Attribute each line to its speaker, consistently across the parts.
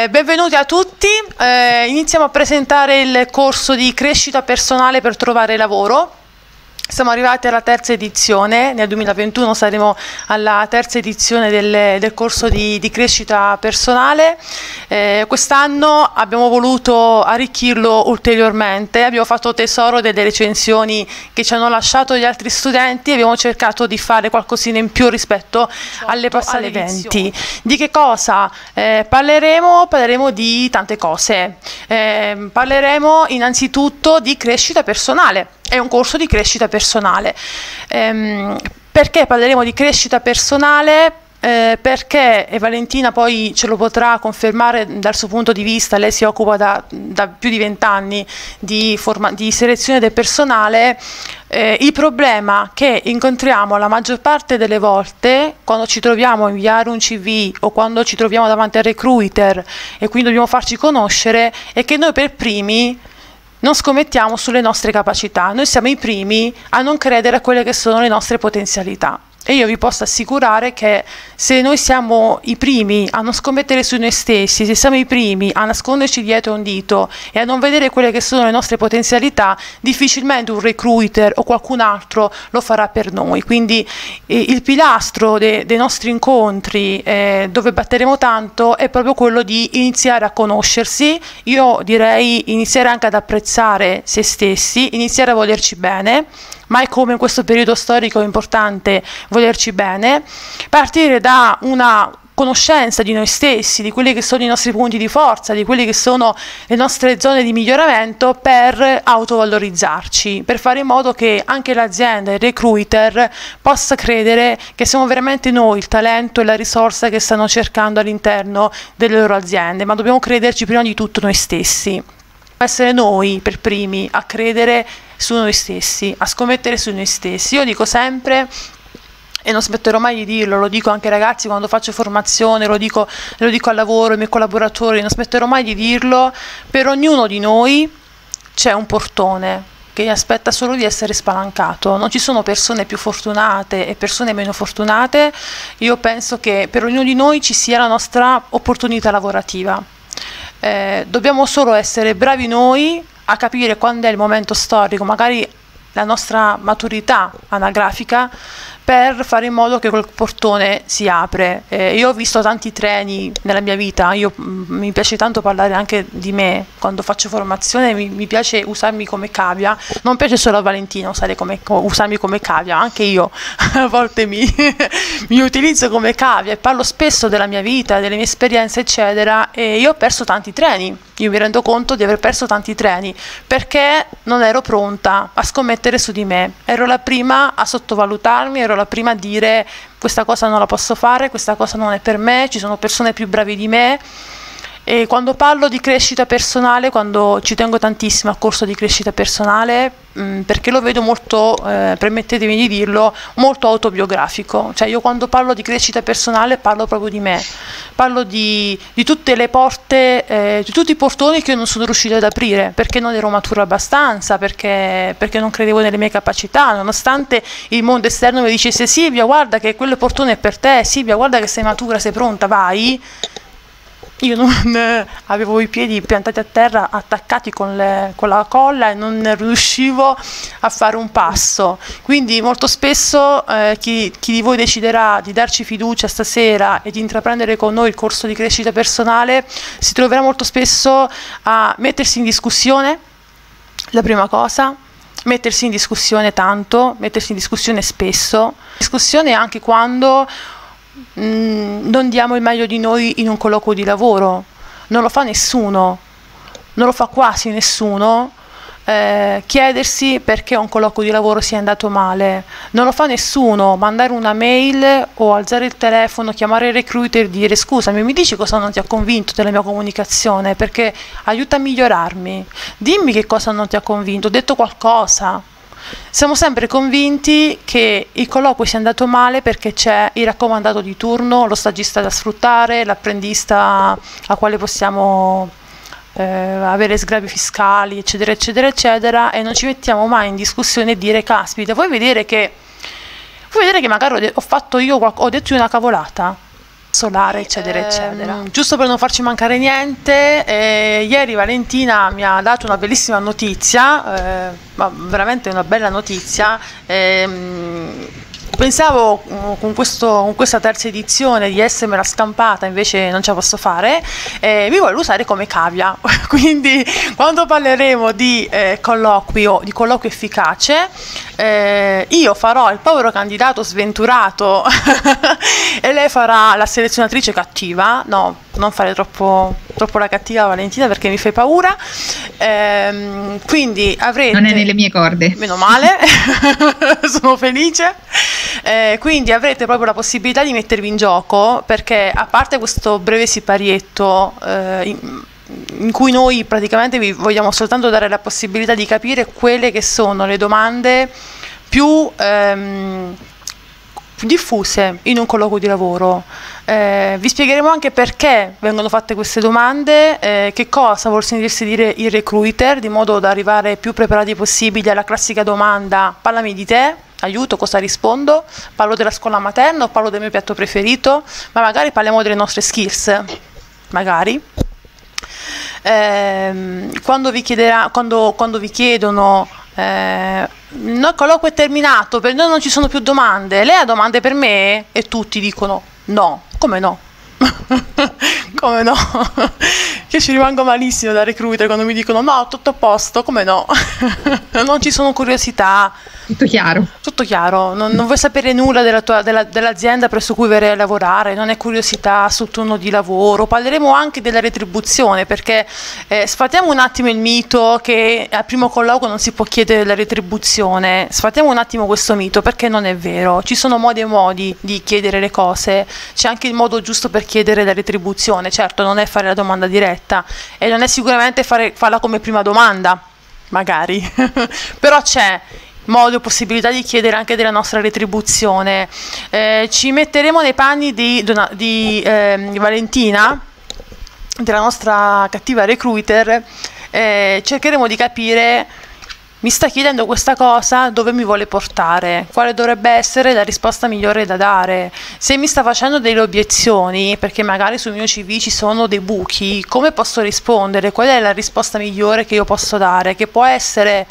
Speaker 1: Eh, benvenuti a tutti, eh, iniziamo a presentare il corso di crescita personale per trovare lavoro. Siamo arrivati alla terza edizione, nel 2021 saremo alla terza edizione del, del corso di, di, crescita personale. Eh, quest'anno abbiamo voluto arricchirlo ulteriormente, abbiamo fatto tesoro delle recensioni che ci hanno lasciato gli altri studenti e abbiamo cercato di fare qualcosina in più rispetto alle passate eventi. Di che cosa? Eh, parleremo, parleremo di tante cose. Eh, parleremo innanzitutto di crescita personale è un corso di crescita personale. Ehm, perché parleremo di crescita personale? Eh, perché e Valentina poi ce lo potrà confermare dal suo punto di vista, lei si occupa da, da più di vent'anni di, di, selezione del personale, eh, il problema che incontriamo la maggior parte delle volte quando ci troviamo a inviare un CV o quando ci troviamo davanti al recruiter e quindi dobbiamo farci conoscere è che noi per primi non scommettiamo sulle nostre capacità, noi siamo i primi a non credere a quelle che sono le nostre potenzialità. E io vi posso assicurare che se noi siamo i primi a non scommettere su noi stessi, se siamo i primi a nasconderci dietro un dito e a non vedere quelle che sono le nostre potenzialità, difficilmente un recruiter o qualcun altro lo farà per noi. Quindi eh, il pilastro de, dei nostri incontri eh, dove batteremo tanto è proprio quello di iniziare a conoscersi, io direi iniziare anche ad apprezzare se stessi, iniziare a volerci bene mai come in questo periodo storico è importante volerci bene, partire da una conoscenza di noi stessi, di quelli che sono i nostri punti di forza, di quelle che sono le nostre zone di miglioramento per autovalorizzarci, per fare in modo che anche l'azienda, il recruiter possa credere che siamo veramente noi il talento e la risorsa che stanno cercando all'interno delle loro aziende, ma dobbiamo crederci prima di tutto noi stessi essere noi per primi a credere su noi stessi, a scommettere su noi stessi. Io dico sempre e non smetterò mai di dirlo, lo dico anche ai ragazzi quando faccio formazione, lo dico, lo dico al lavoro, ai miei collaboratori, non smetterò mai di dirlo, per ognuno di noi c'è un portone che aspetta solo di essere spalancato, non ci sono persone più fortunate e persone meno fortunate, io penso che per ognuno di noi ci sia la nostra opportunità lavorativa eh, dobbiamo solo essere bravi noi a capire quando è il momento storico, magari la nostra maturità anagrafica per fare in modo che quel portone si apre. Eh, io ho visto tanti treni nella mia vita, io, mm, mi piace tanto parlare anche di me. Quando faccio formazione, mi, mi piace usarmi come cavia, non piace solo a Valentina come, usarmi come cavia, anche io a volte mi, mi utilizzo come cavia e parlo spesso della mia vita, delle mie esperienze eccetera e io ho perso tanti treni, io mi rendo conto di aver perso tanti treni perché non ero pronta a scommettere su di me, ero la prima a sottovalutarmi, ero la prima a dire questa cosa non la posso fare, questa cosa non è per me, ci sono persone più bravi di me e quando parlo di crescita personale, quando ci tengo tantissimo al corso di crescita personale, mm, perché lo vedo molto, eh, permettetemi di dirlo, molto autobiografico. Cioè io quando parlo di crescita personale parlo proprio di me, parlo di, di tutte le porte, eh, di tutti i portoni che io non sono riuscita ad aprire, perché non ero matura abbastanza, perché, perché non credevo nelle mie capacità, nonostante il mondo esterno mi dicesse Silvia guarda che quel portone è per te, Silvia guarda che sei matura, sei pronta, vai io non avevo i piedi piantati a terra attaccati con, le, con, la colla e non riuscivo a fare un passo. Quindi molto spesso eh, chi, chi, di voi deciderà di darci fiducia stasera e di intraprendere con noi il corso di crescita personale si troverà molto spesso a mettersi in discussione, la prima cosa, mettersi in discussione tanto, mettersi in discussione spesso, discussione anche quando Mm, non diamo il meglio di noi in un colloquio di lavoro, non lo fa nessuno, non lo fa quasi nessuno. Eh, chiedersi perché un colloquio di lavoro sia andato male, non lo fa nessuno, mandare una mail o alzare il telefono, chiamare il recruiter e dire scusami, mi dici cosa non ti ha convinto della mia comunicazione perché aiuta a migliorarmi, dimmi che cosa non ti ha convinto, ho detto qualcosa. Siamo sempre convinti che il colloquio sia andato male perché c'è il raccomandato di turno, lo stagista da sfruttare, l'apprendista a quale possiamo eh, avere sgravi fiscali, eccetera, eccetera, eccetera, e non ci mettiamo mai in discussione e dire, caspita, vuoi vedere che, vuoi vedere che magari ho, fatto io, ho detto io una cavolata? Solare, eccetera, eccetera. Giusto per non farci mancare niente, eh, ieri Valentina mi ha dato una bellissima notizia, eh, ma veramente una bella notizia. Ehm, Pensavo mm, con, questo, con, questa terza edizione di essermela stampata, invece non ce la posso fare, eh, mi voglio usare come cavia. Quindi quando parleremo di eh, colloquio, di colloquio efficace, eh, io farò il povero candidato sventurato e lei farà la selezionatrice cattiva. No, non fare troppo, troppo, la cattiva Valentina perché mi fai paura. Ehm, quindi avrete...
Speaker 2: Non è nelle mie corde.
Speaker 1: Meno male, sono felice. Eh, quindi avrete proprio la possibilità di mettervi in gioco perché a parte questo breve siparietto eh, in, in cui noi praticamente vi vogliamo soltanto dare la possibilità di capire quelle che sono le domande più ehm, diffuse in un colloquio di lavoro. Eh, vi spiegheremo anche perché vengono fatte queste domande, eh, che cosa vuol sentirsi dire il recruiter, di modo da arrivare più preparati possibile alla classica domanda parlami di te, aiuto, cosa rispondo, parlo della scuola materna o parlo del mio piatto preferito, ma magari parliamo delle nostre skills, magari. Eh, quando, vi chiederà, quando, quando vi chiedono eh, no, colloquio è terminato, per noi non ci sono più domande. Lei ha domande per me? E tutti dicono no. Come no? come no? che ci rimango malissimo da recruiter quando mi dicono no, tutto a posto, come no? non ci sono curiosità.
Speaker 2: Tutto chiaro.
Speaker 1: Tutto chiaro, non, non vuoi sapere nulla della tua, della, dell'azienda presso cui verrai a lavorare, non hai curiosità sul turno di lavoro. Parleremo anche della retribuzione perché eh, sfatiamo un attimo il mito che al primo colloquio non si può chiedere la retribuzione. Sfatiamo un attimo questo mito perché non è vero. Ci sono modi e modi di chiedere le cose, c'è anche il modo giusto per chiedere la retribuzione. Certo, non è fare la domanda diretta e non è sicuramente fare, farla come prima domanda, magari, però c'è modo possibilità di chiedere anche della nostra retribuzione. Eh, ci metteremo nei panni di, di eh, Valentina, della nostra cattiva recruiter, eh, cercheremo di capire mi sta chiedendo questa cosa, dove mi vuole portare? Quale dovrebbe essere la risposta migliore da dare? Se mi sta facendo delle obiezioni, perché magari sul mio CV ci sono dei buchi, come posso rispondere? Qual è la risposta migliore che io posso dare? Che può essere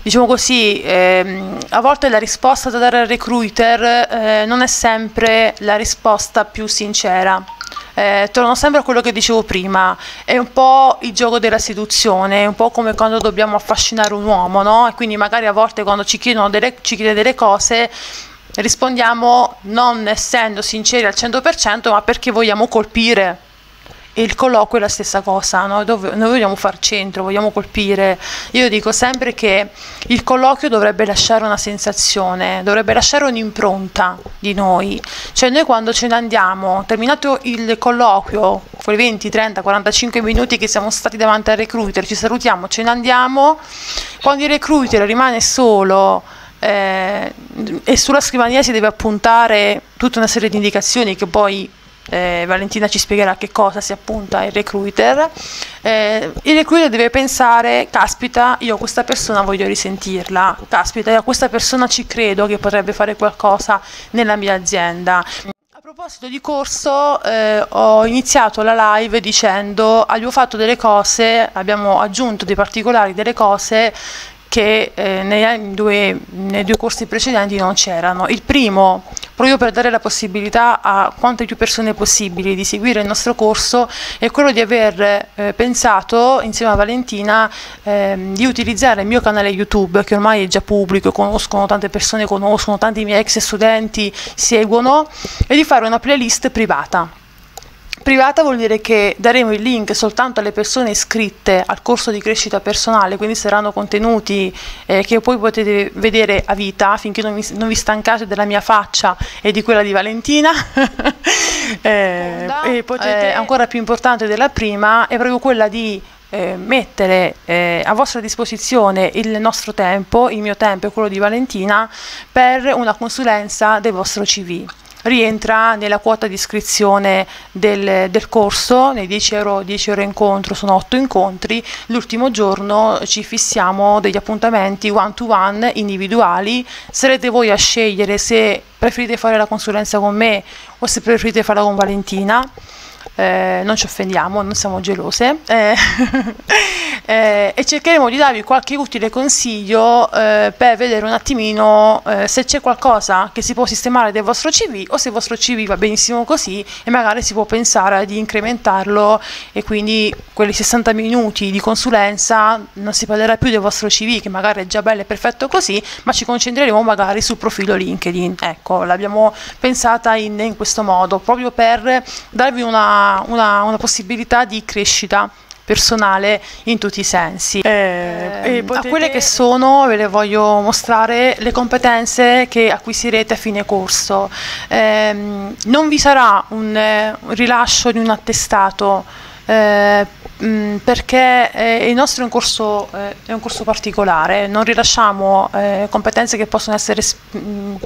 Speaker 1: diciamo così, ehm, a volte la risposta da dare al recruiter eh, non è sempre la risposta più sincera. Eh, torno sempre a quello che dicevo prima, è un po' il gioco della seduzione, è un po' come quando dobbiamo affascinare un uomo, no? E quindi magari a volte quando ci chiedono delle, ci chiede delle cose rispondiamo non essendo sinceri al 100%, ma perché vogliamo colpire il colloquio è la stessa cosa, no? Dove, noi vogliamo far centro, vogliamo colpire. Io dico sempre che il colloquio dovrebbe lasciare una sensazione, dovrebbe lasciare un'impronta di noi. Cioè noi quando ce ne andiamo, terminato il colloquio, quei 20, 30, 45 minuti che siamo stati davanti al recruiter, ci salutiamo, ce ne andiamo, quando il recruiter rimane solo eh, e sulla scrivania si deve appuntare tutta una serie di indicazioni che poi eh, Valentina ci spiegherà che cosa si appunta il recruiter, eh, il recruiter deve pensare, caspita, io questa persona voglio risentirla, caspita, io a questa persona ci credo che potrebbe fare qualcosa nella mia azienda. A proposito di corso, eh, ho iniziato la live dicendo abbiamo fatto delle cose, abbiamo aggiunto dei particolari delle cose che eh, nei, due, nei, due, corsi precedenti non c'erano. Il primo, proprio per dare la possibilità a quante più persone possibili di seguire il nostro corso, è quello di aver eh, pensato insieme a Valentina eh, di utilizzare il mio canale YouTube, che ormai è già pubblico, conoscono tante persone, conoscono, tanti miei ex studenti seguono, e di fare una playlist privata Privata vuol dire che daremo il link soltanto alle persone iscritte al corso di crescita personale, quindi saranno contenuti eh, che poi potete vedere a vita finché non, mi, non, vi stancate della mia faccia e di quella di Valentina. eh, e potete, eh, ancora più importante della prima è proprio quella di eh, mettere eh, a vostra disposizione il nostro tempo, il mio tempo e quello di Valentina, per una consulenza del vostro CV. Rientra nella quota di iscrizione del, del corso, nei 10 euro, 10 euro incontro sono 8 incontri, l'ultimo giorno ci fissiamo degli appuntamenti one to one individuali, sarete voi a scegliere se preferite fare la consulenza con me o se preferite farla con Valentina eh, non ci offendiamo, non siamo gelose eh, eh, e cercheremo di darvi qualche utile consiglio eh, per vedere un attimino eh, se c'è qualcosa che si può sistemare del vostro CV o se il vostro CV va benissimo così e magari si può pensare di incrementarlo e quindi quelli 60 minuti di consulenza non si parlerà più del vostro CV che magari è già bello e perfetto così, ma ci concentreremo magari sul profilo LinkedIn. Ecco, l'abbiamo pensata in, in questo modo proprio per darvi una una, una possibilità di crescita personale in tutti i sensi. Eh, eh, potete... A quelle che sono ve le voglio mostrare le competenze che acquisirete a fine corso. Eh, non vi sarà un, eh, un, rilascio di un attestato eh, mh, perché eh, il nostro è un, corso, è un corso particolare, non rilasciamo competenze che possono essere mh,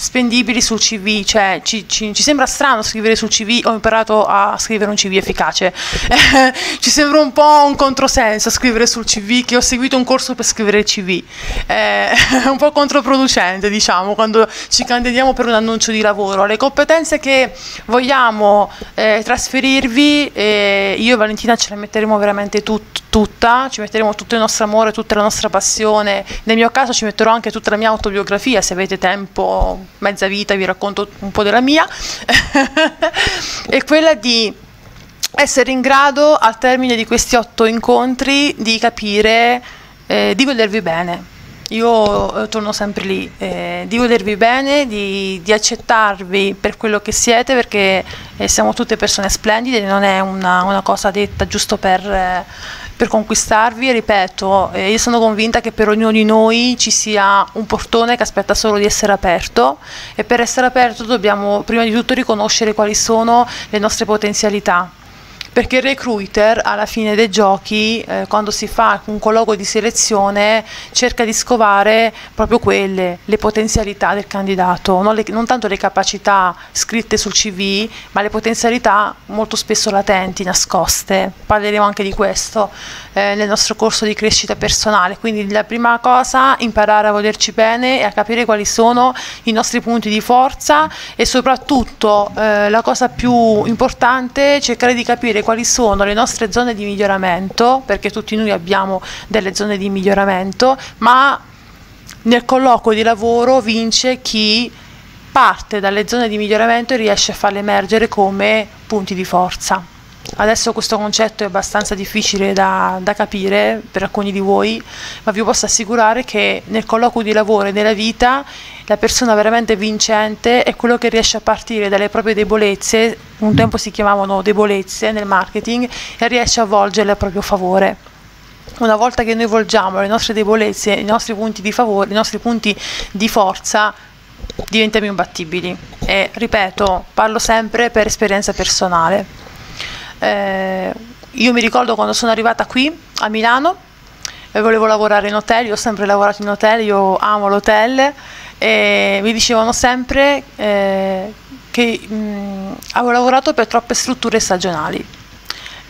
Speaker 1: spendibili sul CV, cioè ci, ci, ci, sembra strano scrivere sul CV, ho imparato a scrivere un CV efficace, ci sembra un po' un controsenso scrivere sul CV che ho seguito un corso per scrivere il CV, è un po' controproducente diciamo quando ci candidiamo per un annuncio di lavoro, le competenze che vogliamo eh, trasferirvi, eh, io e Valentina ce le metteremo veramente tut, tutta, ci metteremo tutto il nostro amore, tutta la nostra passione, nel mio caso ci metterò anche tutta la mia autobiografia se avete tempo mezza vita, vi racconto un po' della mia, è quella di essere in grado al termine di questi otto incontri di capire, eh, di volervi bene. Io eh, torno sempre lì, eh, di volervi bene, di, di, accettarvi per quello che siete, perché eh, siamo tutte persone splendide, non è una, una cosa detta giusto per eh, per conquistarvi, ripeto, eh, io sono convinta che per ognuno di noi ci sia un portone che aspetta solo di essere aperto. E per essere aperto dobbiamo prima di tutto riconoscere quali sono le nostre potenzialità perché il recruiter alla fine dei giochi, eh, quando si fa un colloquio di selezione, cerca di scovare proprio quelle, le potenzialità del candidato, non, le, non, tanto le capacità scritte sul CV, ma le potenzialità molto spesso latenti, nascoste. Parleremo anche di questo eh, nel nostro corso di crescita personale. Quindi la prima cosa, imparare a volerci bene e a capire quali sono i nostri punti di forza e soprattutto eh, la cosa più importante, cercare di capire quali sono le nostre zone di miglioramento, perché tutti noi abbiamo delle zone di miglioramento, ma nel colloquio di lavoro vince chi parte dalle zone di miglioramento e riesce a farle emergere come punti di forza. Adesso questo concetto è abbastanza difficile da, da, capire per alcuni di voi, ma vi posso assicurare che nel colloquio di lavoro e nella vita la persona veramente vincente è quello che riesce a partire dalle proprie debolezze, un tempo si chiamavano debolezze nel marketing, e riesce a volgerle a proprio favore. Una volta che noi volgiamo le nostre debolezze, i nostri punti di favore, i nostri punti di forza, diventiamo imbattibili. E ripeto, parlo sempre per esperienza personale. Eh, io mi ricordo quando sono arrivata qui a Milano e volevo lavorare in hotel, io ho sempre lavorato in hotel, io amo l'hotel e mi dicevano sempre eh, che mh, avevo lavorato per troppe strutture stagionali.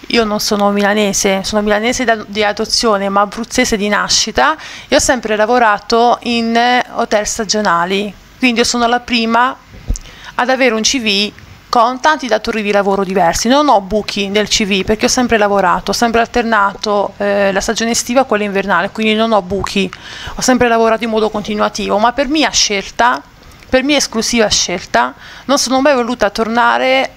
Speaker 1: Io non sono milanese, sono milanese di adozione ma abruzzese di nascita e ho sempre lavorato in hotel stagionali, quindi io sono la prima ad avere un CV con tanti datori di lavoro diversi. Non ho buchi nel CV perché ho sempre lavorato, ho sempre alternato eh, la stagione estiva a quella invernale, quindi non ho buchi, ho sempre lavorato in modo continuativo, ma per mia scelta, per mia esclusiva scelta, non sono mai voluta tornare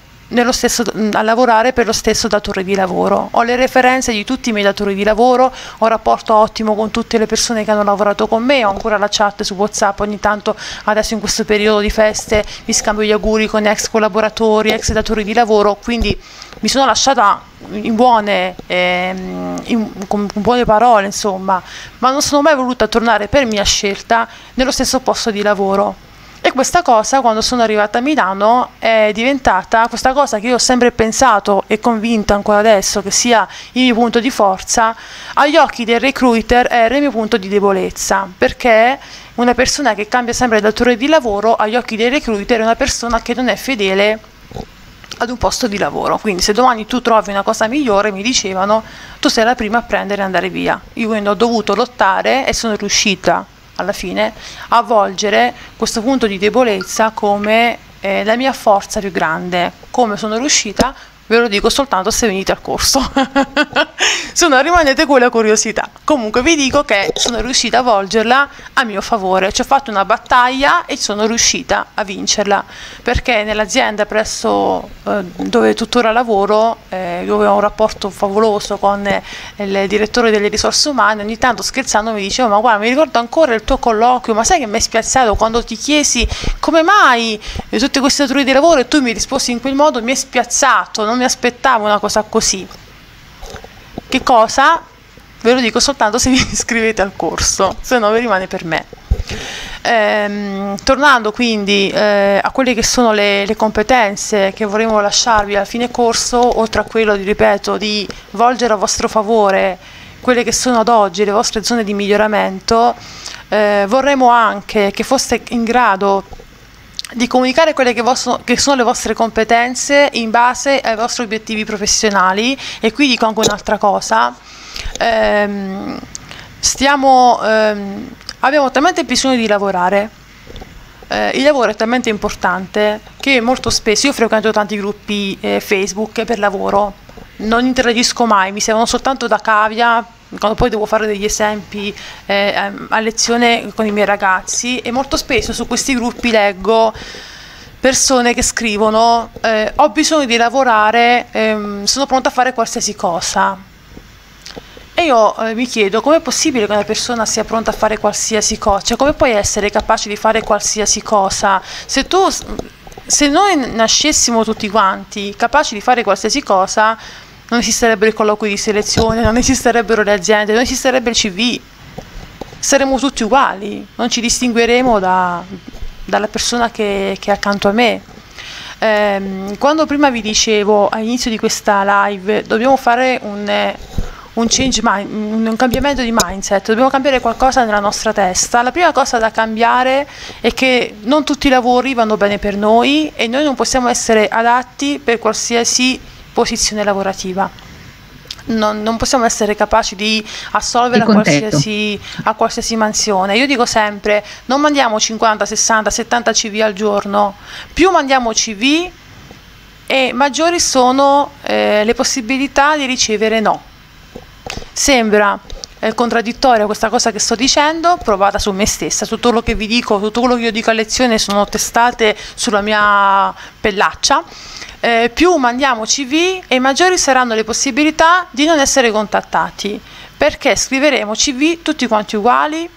Speaker 1: stesso, a lavorare per lo stesso datore di lavoro. Ho le referenze di tutti i miei datori di lavoro, ho rapporto ottimo con tutte le persone che hanno lavorato con me, ho ancora la chat su WhatsApp, ogni tanto adesso in questo periodo di feste mi scambio gli auguri con ex collaboratori, ex datori di lavoro, quindi mi sono lasciata in buone, ehm, in, con buone parole, insomma, ma non sono mai voluta tornare per mia scelta nello stesso posto di lavoro E questa cosa, quando sono arrivata a Milano, è diventata questa cosa che io ho sempre pensato e convinta ancora adesso che sia il mio punto di forza, agli occhi del recruiter era il mio punto di debolezza, perché una persona che cambia sempre datore di lavoro agli occhi dei recruiter è una persona che non è fedele ad un posto di lavoro. Quindi se domani tu trovi una cosa migliore, mi dicevano, tu sei la prima a prendere e andare via. Io quindi ho dovuto lottare e sono riuscita alla fine a volgere questo punto di debolezza come eh, la mia forza più grande. Come sono riuscita? Ve lo dico soltanto se venite al corso. se no rimanete con la curiosità. Comunque vi dico che sono riuscita a volgerla a mio favore. Ci ho fatto una battaglia e sono riuscita a vincerla. Perché nell'azienda presso eh, dove tuttora lavoro, eh, dove ho un rapporto favoloso con eh, il direttore delle risorse umane, ogni tanto scherzando mi diceva ma guarda mi ricordo ancora il tuo colloquio, ma sai che mi hai spiazzato quando ti chiesi come mai tutte queste datori di lavoro e tu mi risposti in quel modo, mi hai spiazzato non mi aspettavo una cosa così. Che cosa? Ve lo dico soltanto se vi iscrivete al corso, se no vi rimane per me. Ehm, tornando quindi eh, a quelle che sono le, le, competenze che vorremmo lasciarvi al fine corso, oltre a quello, di, ripeto, di volgere a vostro favore quelle che sono ad oggi le vostre zone di miglioramento, eh, vorremmo anche che foste in grado di comunicare quelle che, vostro, che, sono le vostre competenze in base ai vostri obiettivi professionali. E qui dico anche un'altra cosa. Ehm, stiamo, ehm, abbiamo talmente bisogno di lavorare. Eh, il lavoro è talmente importante che molto spesso io frequento tanti gruppi eh, Facebook per lavoro. Non interagisco mai, mi servono soltanto da cavia quando poi devo fare degli esempi eh, a lezione con i miei ragazzi e molto spesso su questi gruppi leggo persone che scrivono eh, ho bisogno di lavorare, ehm, sono pronta a fare qualsiasi cosa. E io eh, mi chiedo com'è possibile che una persona sia pronta a fare qualsiasi cosa, cioè come puoi essere capace di fare qualsiasi cosa? Se tu se noi nascessimo tutti quanti capaci di fare qualsiasi cosa, non esisterebbero i colloqui di selezione, non esisterebbero le aziende, non esisterebbe il CV. Saremmo tutti uguali, non ci distingueremo da, dalla persona che, che, è accanto a me. Eh, quando prima vi dicevo all'inizio di questa live dobbiamo fare un, un, change mind, un cambiamento di mindset, dobbiamo cambiare qualcosa nella nostra testa. La prima cosa da cambiare è che non tutti i lavori vanno bene per noi e noi non possiamo essere adatti per qualsiasi posizione lavorativa. Non, non, possiamo essere capaci di assolvere a qualsiasi, a qualsiasi, mansione. Io dico sempre, non mandiamo 50, 60, 70 CV al giorno, più mandiamo CV e maggiori sono eh, le possibilità di ricevere no. Sembra eh, contraddittoria questa cosa che sto dicendo, provata su me stessa, tutto quello che vi dico, tutto quello che io dico a lezione sono testate sulla mia pellaccia eh, più mandiamo CV e maggiori saranno le possibilità di non essere contattati, perché scriveremo CV tutti quanti uguali,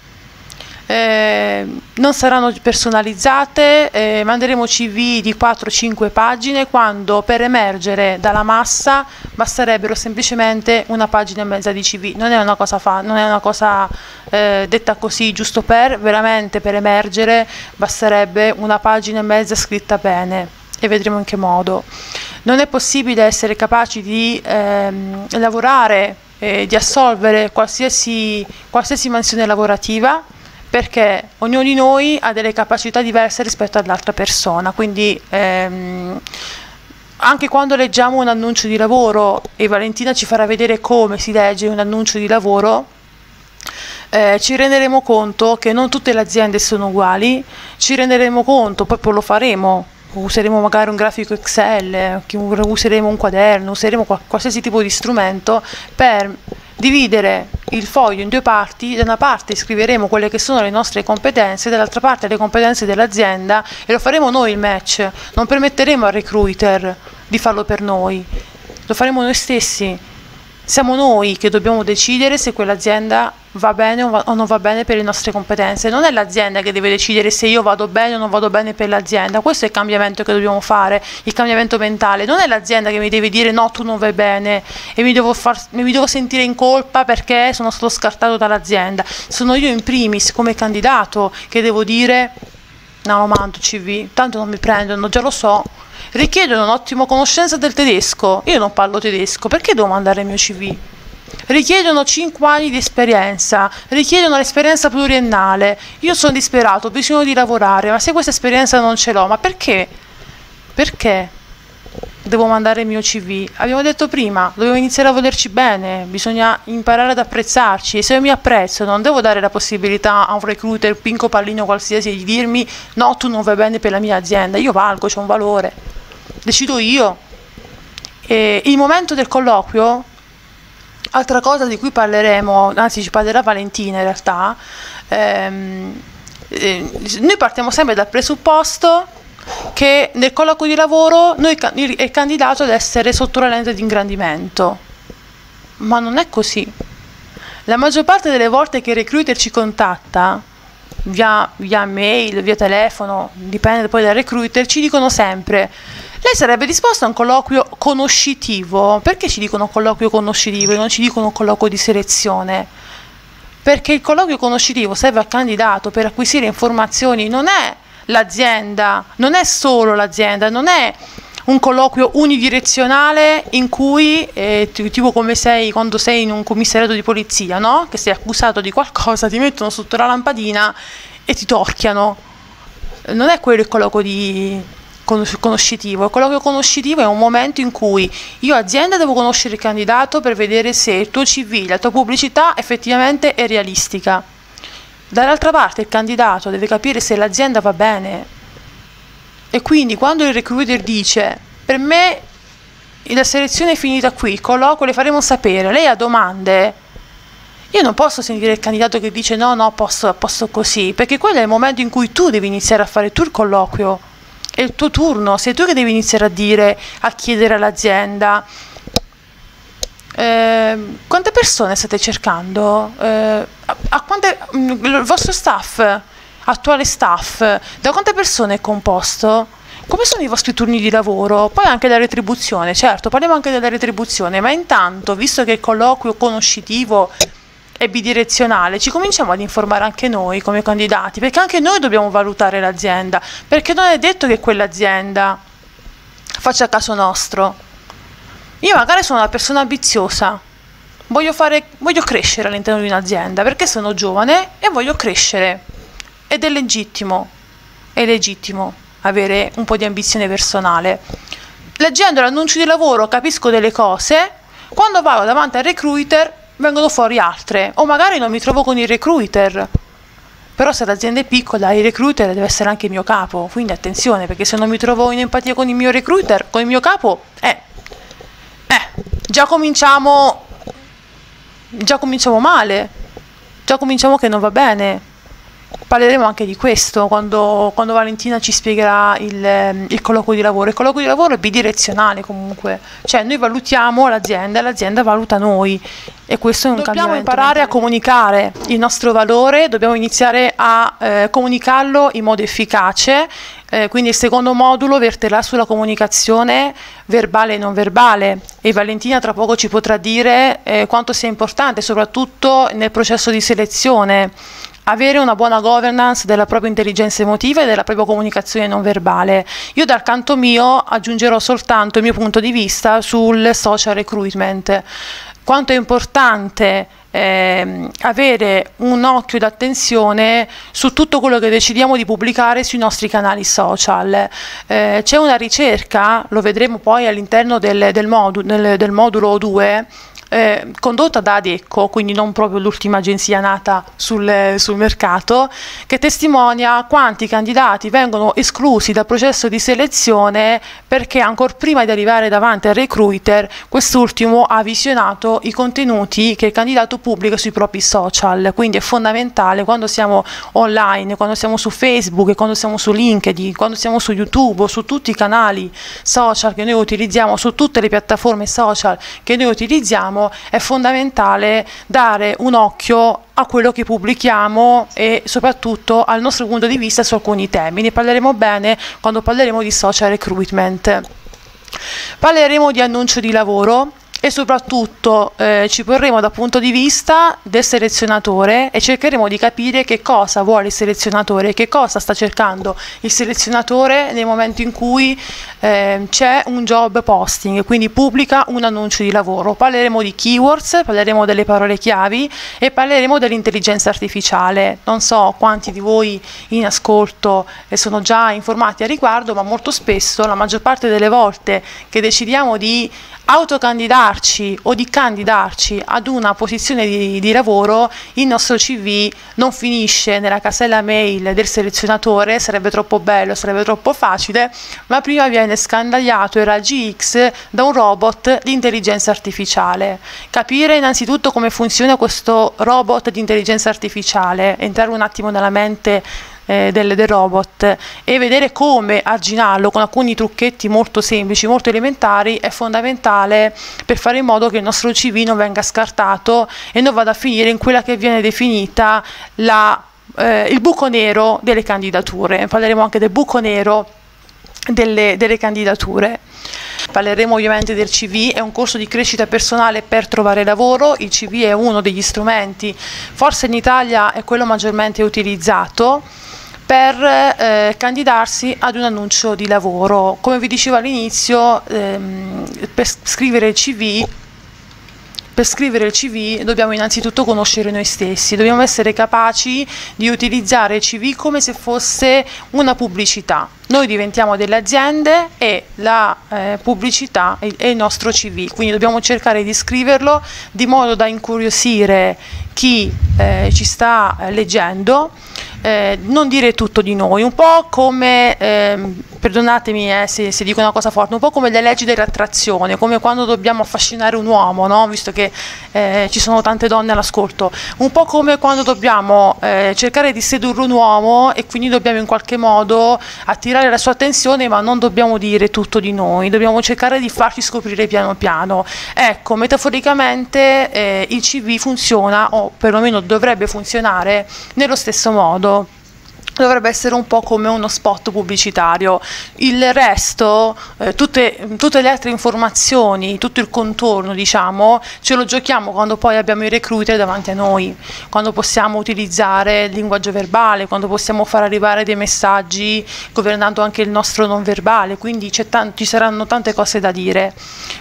Speaker 1: eh, non saranno personalizzate, eh, manderemo CV di 4-5 pagine quando per emergere dalla massa basterebbero semplicemente una pagina e mezza di CV. Non è una cosa, fa, non è una cosa eh, detta così giusto per, veramente per emergere basterebbe una pagina e mezza scritta bene e vedremo in che modo. Non è possibile essere capaci di ehm, lavorare e di assolvere qualsiasi, qualsiasi mansione lavorativa perché ognuno di noi ha delle capacità diverse rispetto all'altra persona, quindi ehm, anche quando leggiamo un annuncio di lavoro e Valentina ci farà vedere come si legge un annuncio di lavoro, eh, ci renderemo conto che non tutte le aziende sono uguali, ci renderemo conto, proprio lo faremo useremo magari un grafico Excel, useremo un quaderno, useremo qualsiasi tipo di strumento per dividere il foglio in due parti, da una parte scriveremo quelle che sono le nostre competenze, dall'altra parte le competenze dell'azienda e lo faremo noi il match, non permetteremo al recruiter di farlo per noi, lo faremo noi stessi siamo noi che dobbiamo decidere se quell'azienda va bene o, va, o, non va bene per le nostre competenze. Non è l'azienda che deve decidere se io vado bene o non vado bene per l'azienda. Questo è il cambiamento che dobbiamo fare, il cambiamento mentale. Non è l'azienda che mi deve dire no, tu non vai bene e mi devo, far, mi devo sentire in colpa perché sono stato scartato dall'azienda. Sono io in primis come candidato che devo dire No, lo mando CV, tanto non mi prendono, già lo so. Richiedono un'ottima conoscenza del tedesco. Io non parlo tedesco, perché devo mandare il mio CV? Richiedono 5 anni di esperienza, richiedono l'esperienza pluriennale. Io sono disperato, ho bisogno di lavorare, ma se questa esperienza non ce l'ho, ma perché? Perché? Devo mandare il mio CV. Abbiamo detto prima, dobbiamo iniziare a volerci bene, bisogna imparare ad apprezzarci e se io mi apprezzo non devo dare la possibilità a un recruiter pinco pallino qualsiasi di dirmi no, tu non vai bene per la mia azienda, io valgo, c'è un valore, decido io. E il momento del colloquio, altra cosa di cui parleremo, anzi ci parlerà Valentina in realtà, ehm, eh, noi partiamo sempre dal presupposto che nel colloquio di lavoro noi, è candidato ad essere sotto la lente di ingrandimento. Ma non è così. La maggior parte delle volte che il recruiter ci contatta, via, via mail, via telefono, dipende poi dal recruiter, ci dicono sempre lei sarebbe disposta a un colloquio conoscitivo? Perché ci dicono colloquio conoscitivo e non ci dicono colloquio di selezione? Perché il colloquio conoscitivo serve al candidato per acquisire informazioni, non è l'azienda, non è solo l'azienda, non è un colloquio unidirezionale in cui, eh, tipo come sei quando sei in un commissariato di polizia, no? che sei accusato di qualcosa, ti mettono sotto la lampadina e ti torchiano. Non è quello il colloquio di conoscitivo. Il colloquio conoscitivo è un momento in cui io azienda devo conoscere il candidato per vedere se il tuo CV, la tua pubblicità effettivamente è realistica Dall'altra parte il candidato deve capire se l'azienda va bene. E quindi quando il recruiter dice per me la selezione è finita qui, il colloquio le faremo sapere, lei ha domande, io non posso sentire il candidato che dice no, no, posso, posso così, perché quello è il momento in cui tu devi iniziare a fare tu il colloquio, è il tuo turno, sei tu che devi iniziare a dire, a chiedere all'azienda eh, quante persone state cercando? Eh, a, a quante, mm, il vostro staff, attuale staff, da quante persone è composto? Come sono i vostri turni di lavoro? Poi anche la retribuzione, certo, parliamo anche della retribuzione, ma intanto, visto che il colloquio conoscitivo è bidirezionale, ci cominciamo ad informare anche noi come candidati, perché anche noi dobbiamo valutare l'azienda, perché non è detto che quell'azienda faccia caso nostro. Io magari sono una persona ambiziosa, voglio, fare, voglio crescere all'interno di un'azienda perché sono giovane e voglio crescere. Ed è legittimo, è legittimo avere un po' di ambizione personale. Leggendo l'annuncio di lavoro capisco delle cose, quando vado davanti al recruiter vengono fuori altre, o magari non mi trovo con il recruiter. Però se l'azienda è piccola, il recruiter deve essere anche il mio capo, quindi attenzione, perché se non mi trovo in empatia con il mio recruiter, con il mio capo, eh, già cominciamo già cominciamo male già cominciamo che non va bene parleremo anche di questo quando, quando Valentina ci spiegherà il, il, colloquio di lavoro. Il colloquio di lavoro è bidirezionale comunque, cioè noi valutiamo l'azienda e l'azienda valuta noi e questo è un dobbiamo cambiamento. Dobbiamo imparare a comunicare il nostro valore, dobbiamo iniziare a eh, comunicarlo in modo efficace. Eh, quindi il secondo modulo verterà sulla comunicazione verbale e non verbale e Valentina tra poco ci potrà dire eh, quanto sia importante soprattutto nel processo di selezione avere una buona governance della propria intelligenza emotiva e della propria comunicazione non verbale. Io dal canto mio aggiungerò soltanto il mio punto di vista sul social recruitment. Quanto è importante eh, avere un occhio d'attenzione su tutto quello che decidiamo di pubblicare sui nostri canali social. Eh, c'è una ricerca, lo vedremo poi all'interno del, del, modu- del, del modulo 2, eh, condotta da Adecco, quindi non proprio l'ultima agenzia nata sul, sul, mercato, che testimonia quanti candidati vengono esclusi dal processo di selezione perché ancora prima di arrivare davanti al recruiter, quest'ultimo ha visionato i contenuti che il candidato pubblica sui propri social. Quindi è fondamentale quando siamo online, quando siamo su Facebook, quando siamo su LinkedIn, quando siamo su YouTube su tutti i canali social che noi utilizziamo, su tutte le piattaforme social che noi utilizziamo è fondamentale dare un occhio a quello che pubblichiamo e soprattutto al nostro punto di vista su alcuni temi. Ne parleremo bene quando parleremo di social recruitment. Parleremo di annuncio di lavoro e soprattutto eh, ci porremo dal punto di vista del selezionatore e cercheremo di capire che cosa vuole il selezionatore, che cosa sta cercando il selezionatore nel momento in cui eh, c'è un job posting, quindi pubblica un annuncio di lavoro. Parleremo di keywords, parleremo delle parole chiavi e parleremo dell'intelligenza artificiale. Non so quanti di voi in ascolto sono già informati a riguardo, ma molto spesso, la maggior parte delle volte che decidiamo di autocandidarci o di candidarci ad una posizione di, di, lavoro, il nostro CV non finisce nella casella mail del selezionatore, sarebbe troppo bello, sarebbe troppo facile, ma prima viene scandagliato il raggi X da un robot di intelligenza artificiale. Capire innanzitutto come funziona questo robot di intelligenza artificiale, entrare un attimo nella mente eh, del, del, robot e vedere come arginarlo con alcuni trucchetti molto semplici, molto elementari è fondamentale per fare in modo che il nostro CV non venga scartato e non vada a finire in quella che viene definita la, eh, il buco nero delle candidature. Parleremo anche del buco nero delle, delle candidature. Parleremo ovviamente del CV, è un corso di crescita personale per trovare lavoro, il CV è uno degli strumenti, forse in Italia è quello maggiormente utilizzato per eh, candidarsi ad un annuncio di lavoro. Come vi dicevo all'inizio, ehm, per scrivere il CV per scrivere il CV dobbiamo innanzitutto conoscere noi stessi, dobbiamo essere capaci di utilizzare il CV come se fosse una pubblicità. Noi diventiamo delle aziende e la eh, pubblicità è, il nostro CV, quindi dobbiamo cercare di scriverlo di modo da incuriosire chi eh, ci sta eh, leggendo eh, non dire tutto di noi, un po' come, eh, perdonatemi eh, se, se, dico una cosa forte, un po' come le leggi dell'attrazione, come quando dobbiamo affascinare un uomo, no? visto che eh, ci sono tante donne all'ascolto, un po' come quando dobbiamo cercare di sedurre un uomo e quindi dobbiamo in qualche modo attirare la sua attenzione, ma non dobbiamo dire tutto di noi, dobbiamo cercare di farci scoprire piano piano. Ecco, metaforicamente eh, il CV funziona, o perlomeno dovrebbe funzionare, nello stesso modo dovrebbe essere un po' come uno spot pubblicitario. Il resto, eh, tutte, tutte, le altre informazioni, tutto il contorno, diciamo, ce lo giochiamo quando poi abbiamo i recruiter davanti a noi, quando possiamo utilizzare il linguaggio verbale, quando possiamo far arrivare dei messaggi governando anche il nostro non verbale, quindi ci saranno tante cose da dire.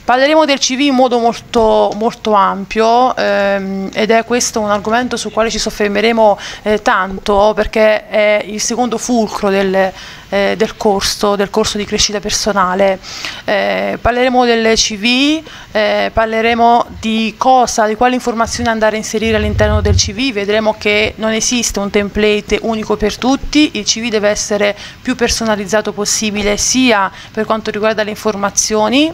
Speaker 1: Parleremo del CV in modo molto, molto ampio ehm, ed è questo un argomento sul quale ci soffermeremo eh, tanto perché è il secondo fulcro del, eh, del, corso, del corso di crescita personale. Eh, parleremo del CV, eh, parleremo di cosa, di quali informazioni andare a inserire all'interno del CV, vedremo che non esiste un template unico per tutti, il CV deve essere più personalizzato possibile sia per quanto riguarda le informazioni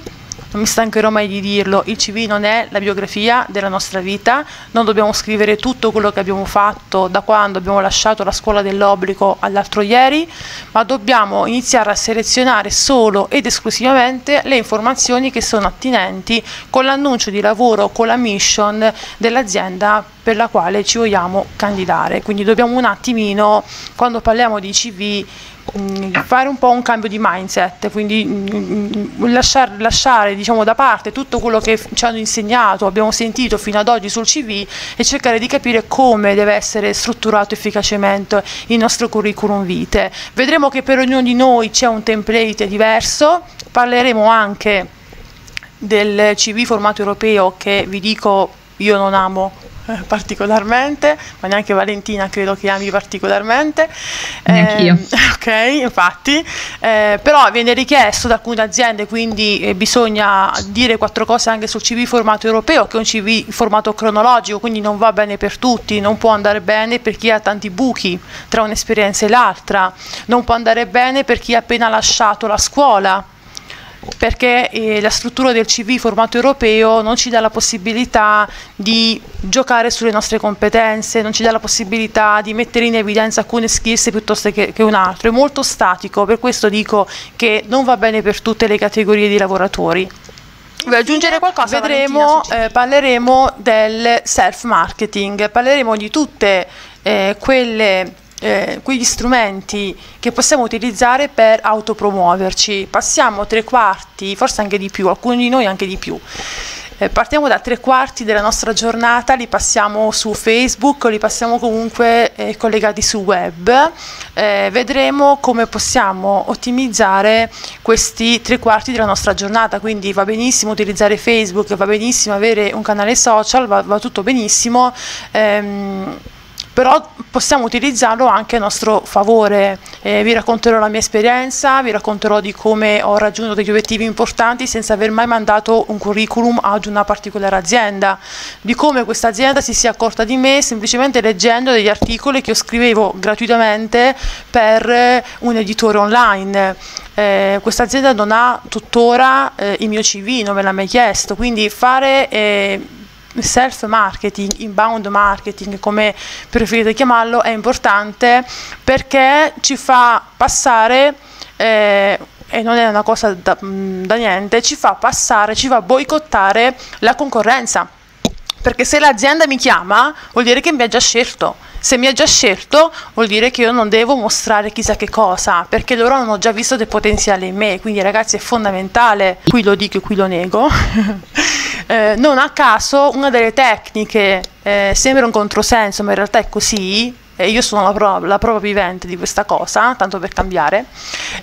Speaker 1: non mi stancherò mai di dirlo, il CV non è la biografia della nostra vita, non dobbiamo scrivere tutto quello che abbiamo fatto da quando abbiamo lasciato la scuola dell'obbligo all'altro ieri, ma dobbiamo iniziare a selezionare solo ed esclusivamente le informazioni che sono attinenti con l'annuncio di lavoro, con la mission dell'azienda per la quale ci vogliamo candidare. Quindi dobbiamo un attimino, quando parliamo di CV, fare un po' un cambio di mindset, quindi mm, lasciare, lasciare diciamo, da parte tutto quello che ci hanno insegnato, abbiamo sentito fino ad oggi sul CV e cercare di capire come deve essere strutturato efficacemente il nostro curriculum vitae. Vedremo che per ognuno di noi c'è un template diverso, parleremo anche del CV formato europeo che vi dico io non amo particolarmente, ma neanche Valentina credo che ami particolarmente.
Speaker 2: Neanch'io.
Speaker 1: Eh, ok, infatti, eh, però viene richiesto da alcune aziende, quindi eh, bisogna dire quattro cose anche sul CV formato europeo, che è un CV formato cronologico, quindi non va bene per tutti, non può andare bene per chi ha tanti buchi tra un'esperienza e l'altra, non può andare bene per chi ha appena lasciato la scuola perché eh, la struttura del CV formato europeo non ci dà la possibilità di giocare sulle nostre competenze, non ci dà la possibilità di mettere in evidenza alcune skills piuttosto che, che un altro, è molto statico, per questo dico che non va bene per tutte le categorie di lavoratori. Vuoi aggiungere qualcosa? Vedremo, eh, parleremo del self marketing, parleremo di tutte eh, quelle eh, quegli strumenti che possiamo utilizzare per autopromuoverci. Passiamo tre quarti, forse anche di più, alcuni di noi anche di più, Eh, partiamo da tre quarti della nostra giornata, li passiamo su Facebook, li passiamo comunque eh, collegati su web. Eh, vedremo come possiamo ottimizzare questi tre quarti della nostra giornata, quindi va benissimo utilizzare Facebook, va benissimo avere un canale social, va, va tutto benissimo. Ehm, però possiamo utilizzarlo anche a nostro favore. Eh, vi racconterò la mia esperienza, vi racconterò di come ho raggiunto degli obiettivi importanti senza aver mai mandato un curriculum ad una particolare azienda, di come questa azienda si sia accorta di me semplicemente leggendo degli articoli che io scrivevo gratuitamente per un editore online. Eh, questa azienda non ha tuttora eh, il mio CV, non me l'ha mai chiesto, quindi fare eh, self marketing, inbound marketing, come preferite chiamarlo, è importante perché ci fa passare, eh, e non è una cosa da, mm, da niente, ci fa passare, ci fa boicottare la concorrenza. Perché se l'azienda mi chiama vuol dire che mi ha già scelto se mi ha già scelto vuol dire che io non devo mostrare chissà che cosa, perché loro hanno già visto del potenziale in me, quindi ragazzi è fondamentale, qui lo dico e qui lo nego, eh, non a caso una delle tecniche, eh, sembra un controsenso ma in realtà è così, e io sono la prova, la prova, vivente di questa cosa, tanto per cambiare.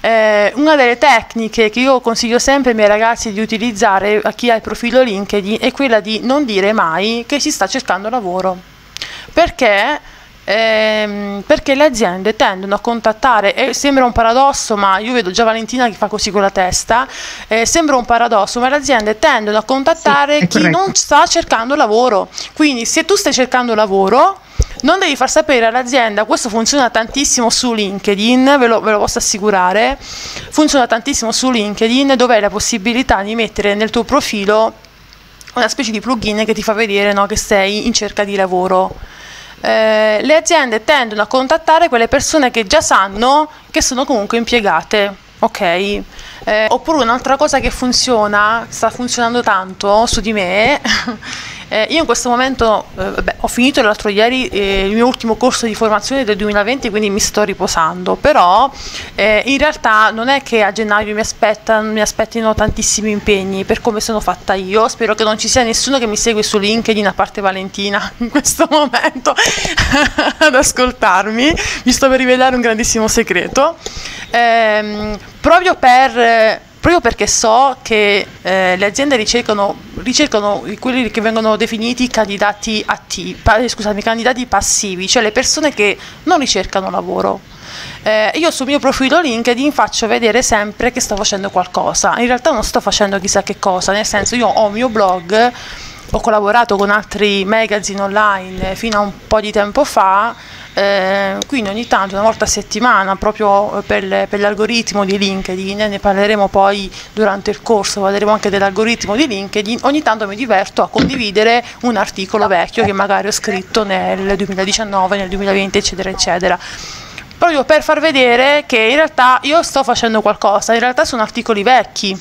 Speaker 1: Eh, una delle tecniche che io consiglio sempre ai miei ragazzi di utilizzare a chi ha il profilo LinkedIn è quella di non dire mai che si sta cercando lavoro. Perché ehm, perché le aziende tendono a contattare, e sembra un paradosso, ma io vedo già Valentina che fa così con la testa, eh, sembra un paradosso, ma le aziende tendono a contattare sì, chi corretto. non sta cercando lavoro. Quindi se tu stai cercando lavoro, non devi far sapere all'azienda, questo funziona tantissimo su LinkedIn, ve lo, ve lo, posso assicurare, funziona tantissimo su LinkedIn dove hai la possibilità di mettere nel tuo profilo una specie di plugin che ti fa vedere no, che sei in cerca di lavoro eh, le aziende tendono a contattare quelle persone che già sanno che sono comunque impiegate. Ok, eh, oppure un'altra cosa che funziona, sta funzionando tanto su di me Eh, io in questo momento eh, beh, ho finito l'altro ieri eh, il mio ultimo corso di formazione del 2020, quindi mi sto riposando, però eh, in realtà non è che a gennaio mi, mi aspettino tantissimi impegni per come sono fatta io, spero che non ci sia nessuno che mi segue su LinkedIn a parte Valentina in questo momento ad ascoltarmi, mi sto per rivelare un grandissimo segreto. Ehm, proprio per proprio perché so che eh, le aziende ricercano, ricercano, quelli che vengono definiti candidati attivi, scusami, candidati passivi, cioè le persone che non ricercano lavoro. Eh, io sul mio profilo LinkedIn faccio vedere sempre che sto facendo qualcosa, in realtà non sto facendo chissà che cosa, nel senso io ho il mio blog, ho collaborato con altri magazine online fino a un po' di tempo fa eh, quindi ogni tanto, una volta a settimana, proprio per, per, l'algoritmo di LinkedIn, ne parleremo poi durante il corso, parleremo anche dell'algoritmo di LinkedIn, ogni tanto mi diverto a condividere un articolo vecchio che magari ho scritto nel 2019, nel 2020, eccetera, eccetera. Proprio per far vedere che in realtà io sto facendo qualcosa, in realtà sono articoli vecchi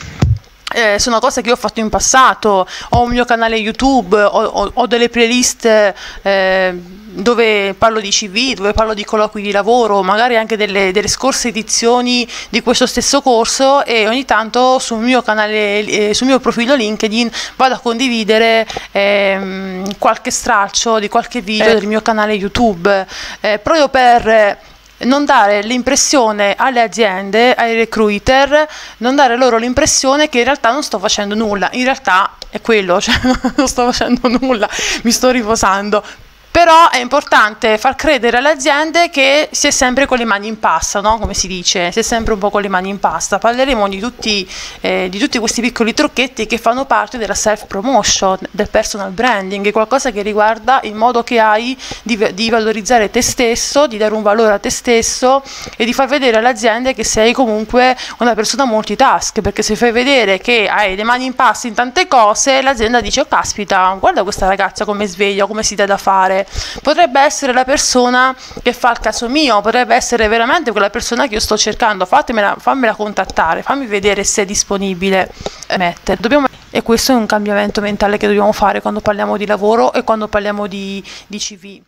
Speaker 1: eh, sono cose che ho fatto in passato, ho un mio canale YouTube, ho, ho, ho delle playlist eh, dove parlo di CV, dove parlo di colloqui di lavoro, magari anche delle, delle, scorse edizioni di questo stesso corso e ogni tanto sul mio canale, eh, sul mio profilo LinkedIn vado a condividere ehm, qualche stralcio di qualche video del mio canale YouTube, eh, proprio per non dare l'impressione alle aziende, ai recruiter, non dare loro l'impressione che in realtà non sto facendo nulla, in realtà è quello, cioè non sto facendo nulla, mi sto riposando, però è importante far credere alle aziende che si è sempre con le mani in pasta, no? come si dice, si è sempre un po' con le mani in pasta. Parleremo di tutti, eh, di tutti questi piccoli trucchetti che fanno parte della self-promotion, del personal branding, qualcosa che riguarda il modo che hai di, di valorizzare te stesso, di dare un valore a te stesso e di far vedere alle aziende che sei comunque una persona multitask, perché se fai vedere che hai le mani in pasta in tante cose, l'azienda dice, oh caspita, guarda questa ragazza come sveglia, come si dà da fare potrebbe essere la persona che fa il caso mio, potrebbe essere veramente quella persona che io sto cercando, fammela, fammela contattare, fammi vedere se è disponibile. Dobbiamo, e questo è un cambiamento mentale che dobbiamo fare quando parliamo di lavoro e quando parliamo di, di CV.